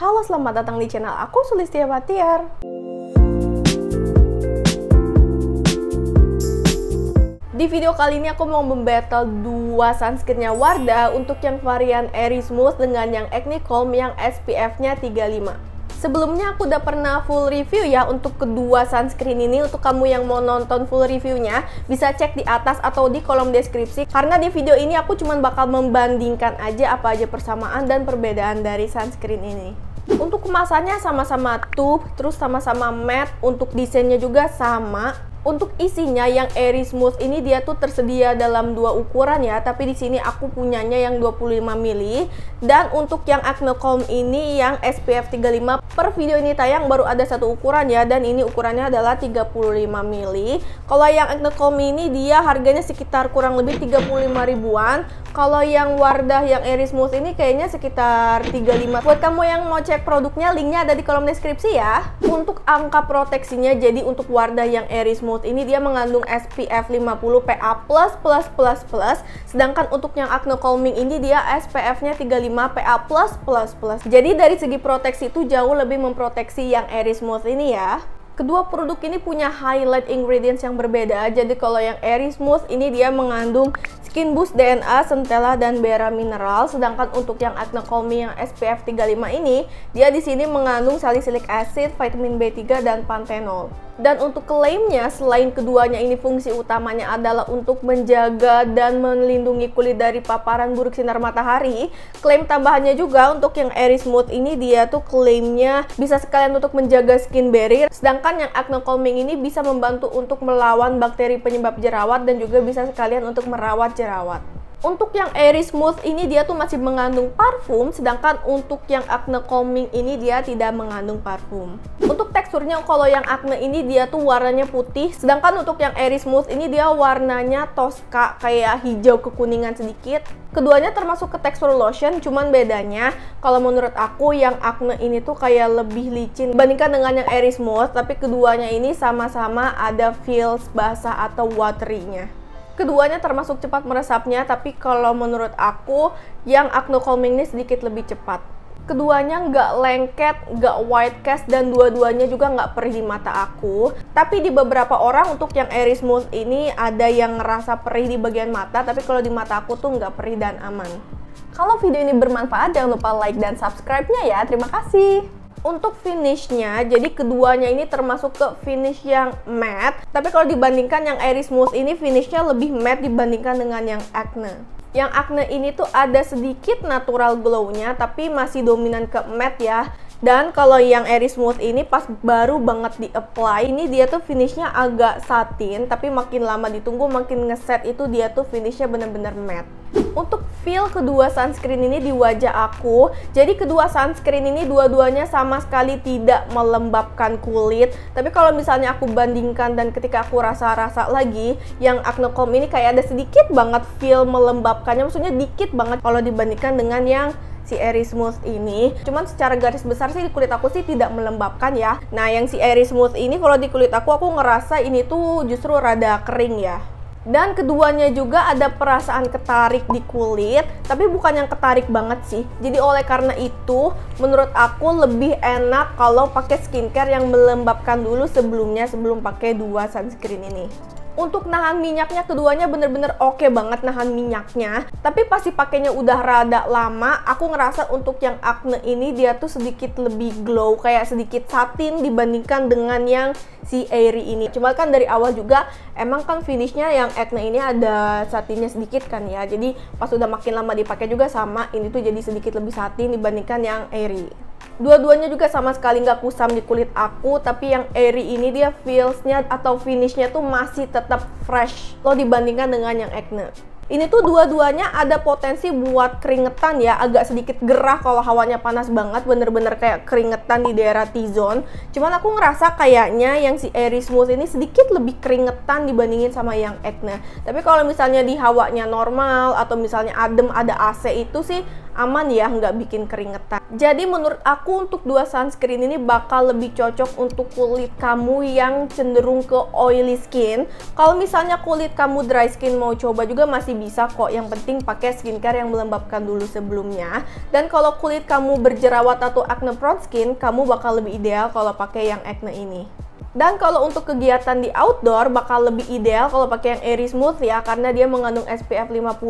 Halo, selamat datang di channel aku Sulistia Batiar. Di video kali ini aku mau membattle dua sunscreennya Wardah untuk yang varian Airy dengan yang Acne Calm yang SPF-nya 35. Sebelumnya aku udah pernah full review ya untuk kedua sunscreen ini. Untuk kamu yang mau nonton full reviewnya, bisa cek di atas atau di kolom deskripsi. Karena di video ini aku cuma bakal membandingkan aja apa aja persamaan dan perbedaan dari sunscreen ini. Untuk kemasannya sama-sama tube, terus sama-sama matte. Untuk desainnya juga sama untuk isinya yang airy smooth ini dia tuh tersedia dalam dua ukuran ya tapi di sini aku punyanya yang 25 mili. Dan untuk yang acne calm ini yang SPF 35 per video ini tayang baru ada satu ukuran ya dan ini ukurannya adalah 35 mili. Kalau yang acne calm ini dia harganya sekitar kurang lebih 35 ribuan. Kalau yang Wardah yang airy smooth ini kayaknya sekitar 35 buat kamu yang mau cek produknya linknya ada di kolom deskripsi ya. Untuk angka proteksinya jadi untuk Wardah yang airy smooth Smooth ini dia mengandung SPF 50 PA++++, sedangkan untuk yang acne calming ini dia SPF-nya 35 PA+++. Jadi dari segi proteksi itu jauh lebih memproteksi yang Airy Smooth ini ya. Kedua produk ini punya highlight ingredients yang berbeda. Jadi kalau yang Airy Smooth ini dia mengandung Skin Boost DNA, Centella dan Bera Mineral. Sedangkan untuk yang Acne Calming yang SPF 35 ini, dia di sini mengandung salicylic acid, vitamin B3 dan panthenol. Dan untuk klaimnya, selain keduanya ini fungsi utamanya adalah untuk menjaga dan melindungi kulit dari paparan buruk sinar matahari, klaim tambahannya juga untuk yang Airy Smooth ini dia tuh klaimnya bisa sekalian untuk menjaga skin barrier, sedangkan yang Acne Calming ini bisa membantu untuk melawan bakteri penyebab jerawat dan juga bisa sekalian untuk merawat jerawat. Untuk yang Airy Smooth ini dia tuh masih mengandung parfum, sedangkan untuk yang Acne Calming ini dia tidak mengandung parfum. Untuk teksturnya kalau yang Acne ini dia tuh warnanya putih, sedangkan untuk yang Airy Smooth ini dia warnanya toska kayak hijau kekuningan sedikit. Keduanya termasuk ke tekstur lotion, cuman bedanya kalau menurut aku yang Acne ini tuh kayak lebih licin dibandingkan dengan yang Airy Smooth, tapi keduanya ini sama-sama ada feels basah atau watery-nya. Keduanya termasuk cepat meresapnya, tapi kalau menurut aku yang acne calming ini sedikit lebih cepat. Keduanya nggak lengket, nggak white cast, dan dua-duanya juga nggak perih di mata aku. Tapi di beberapa orang untuk yang smooth ini ada yang ngerasa perih di bagian mata, tapi kalau di mata aku tuh nggak perih dan aman. Kalau video ini bermanfaat, jangan lupa like dan subscribe-nya ya. Terima kasih. Untuk finishnya, jadi keduanya ini termasuk ke finish yang matte. Tapi kalau dibandingkan yang Airy Smooth ini finishnya lebih matte dibandingkan dengan yang Acne. Yang Acne ini tuh ada sedikit natural glow-nya, tapi masih dominan ke matte ya. Dan kalau yang Airy Smooth ini pas baru banget di apply, ini dia tuh finishnya agak satin, tapi makin lama ditunggu makin ngeset itu dia tuh finishnya bener-bener matte untuk feel kedua sunscreen ini di wajah aku. Jadi kedua sunscreen ini dua-duanya sama sekali tidak melembabkan kulit. Tapi kalau misalnya aku bandingkan dan ketika aku rasa-rasa lagi yang Acne Calm ini kayak ada sedikit banget feel melembabkannya. Maksudnya dikit banget kalau dibandingkan dengan yang si Airy Smooth ini. Cuman secara garis besar sih di kulit aku sih tidak melembabkan ya. Nah yang si Airy Smooth ini kalau di kulit aku aku ngerasa ini tuh justru rada kering ya dan keduanya juga ada perasaan ketarik di kulit tapi bukan yang ketarik banget sih. Jadi oleh karena itu menurut aku lebih enak kalau pakai skincare yang melembabkan dulu sebelumnya sebelum pakai dua sunscreen ini untuk nahan minyaknya keduanya bener-bener oke okay banget nahan minyaknya. Tapi pasti pakainya udah rada lama aku ngerasa untuk yang acne ini dia tuh sedikit lebih glow kayak sedikit satin dibandingkan dengan yang si Airy ini. Cuma kan dari awal juga emang kan finishnya yang acne ini ada satinnya sedikit kan ya. Jadi pas udah makin lama dipakai juga sama ini tuh jadi sedikit lebih satin dibandingkan yang Airy Dua-duanya juga sama sekali nggak kusam di kulit aku, tapi yang airy ini dia feelsnya atau finishnya tuh masih tetap fresh lo dibandingkan dengan yang acne. Ini tuh dua-duanya ada potensi buat keringetan ya, agak sedikit gerah kalau hawanya panas banget, bener-bener kayak keringetan di daerah T-zone. Cuman aku ngerasa kayaknya yang si Airy Smooth ini sedikit lebih keringetan dibandingin sama yang Acne. Tapi kalau misalnya di hawanya normal atau misalnya adem ada AC itu sih aman ya, nggak bikin keringetan. Jadi menurut aku untuk dua sunscreen ini bakal lebih cocok untuk kulit kamu yang cenderung ke oily skin. Kalau misalnya kulit kamu dry skin mau coba juga masih bisa kok. Yang penting pakai skincare yang melembabkan dulu sebelumnya. Dan kalau kulit kamu berjerawat atau acne prone skin, kamu bakal lebih ideal kalau pakai yang acne ini. Dan kalau untuk kegiatan di outdoor bakal lebih ideal kalau pakai yang Airy Smooth ya karena dia mengandung SPF 50.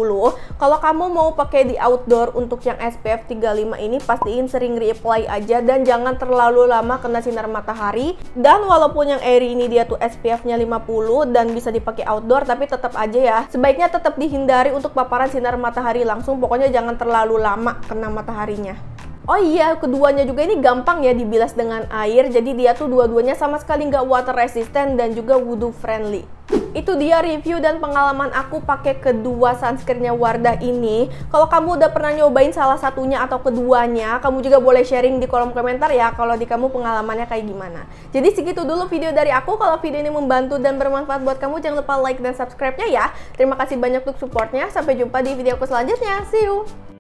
Kalau kamu mau pakai di outdoor untuk yang SPF 35 ini pastiin sering reapply aja dan jangan terlalu lama kena sinar matahari. Dan walaupun yang Airy ini dia tuh SPF-nya 50 dan bisa dipakai outdoor tapi tetap aja ya sebaiknya tetap dihindari untuk paparan sinar matahari langsung. Pokoknya jangan terlalu lama kena mataharinya. Oh iya, keduanya juga ini gampang ya dibilas dengan air, jadi dia tuh dua-duanya sama sekali nggak water resistant dan juga wudhu friendly. Itu dia review dan pengalaman aku pakai kedua sunscreennya Wardah ini. Kalau kamu udah pernah nyobain salah satunya atau keduanya, kamu juga boleh sharing di kolom komentar ya kalau di kamu pengalamannya kayak gimana. Jadi segitu dulu video dari aku. Kalau video ini membantu dan bermanfaat buat kamu, jangan lupa like dan subscribe-nya ya. Terima kasih banyak untuk supportnya. Sampai jumpa di video aku selanjutnya. See you!